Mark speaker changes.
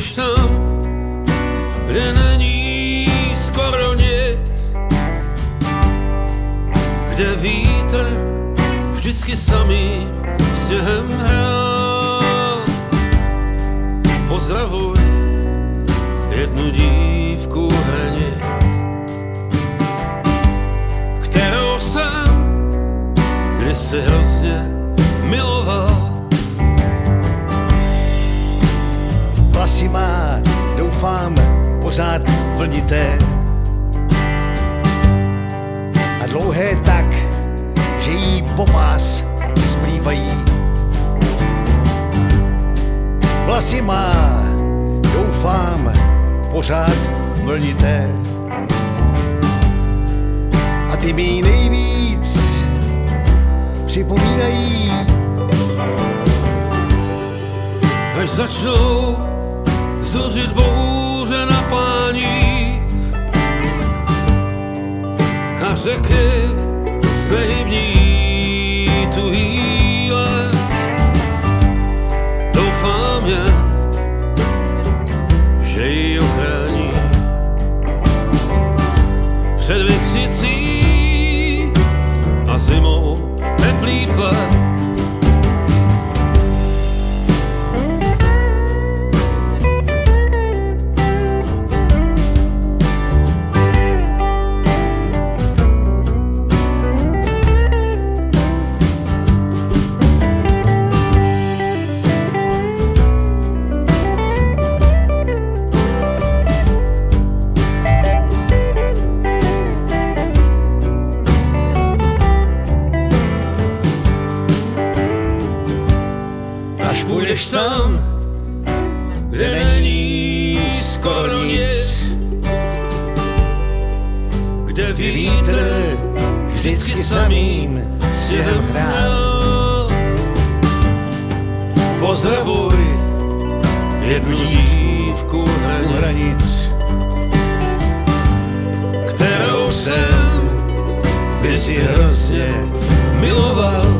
Speaker 1: půjdeš tam, kde není skoro nic, kde vítr vždycky samým sněhem hrál. Pozdravuj jednu dívku hranic, kterou jsem kdysi hrozně miloval.
Speaker 2: Pořád vlnité. A dlouhé tak, že jí popás splývají. Vlasy má, doufám, pořád vlnité. A ty mi nejvíc připomínají
Speaker 1: až začnou zuřit bouře na pání a řeky znehybní tuhý let. Doufám jen, že ji ochrání před vykřicí a zimou teplý chlad. Půjdeš tam, kde není skoro nic, kde vítr
Speaker 2: vždycky samým sněhem hrál.
Speaker 1: Pozdravuj jednu dívku
Speaker 2: hranic,
Speaker 1: kterou jsem kdysi hrozně miloval.